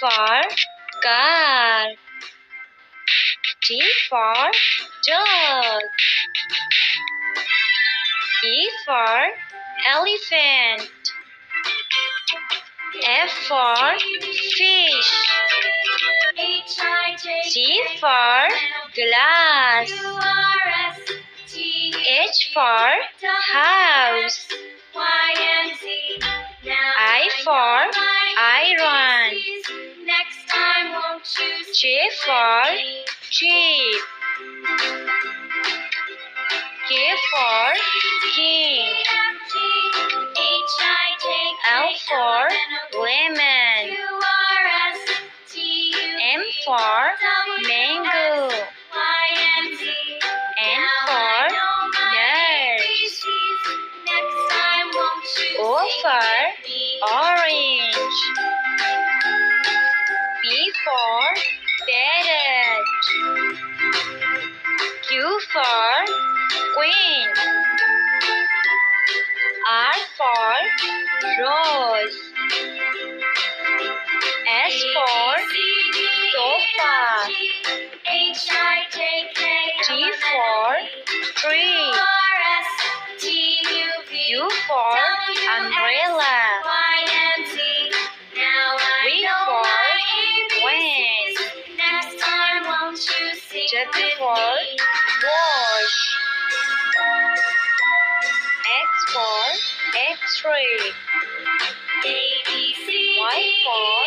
for car, G for dog, E for elephant, F for fish, G for glass, H for J for jeep. K for king. L for lemon. M for mango. N for nurse. O for orange. P for parrot. Q for queen. R for rose. S for sofa. T for tree. U for umbrella. Jet for wash. X for X-ray. Y for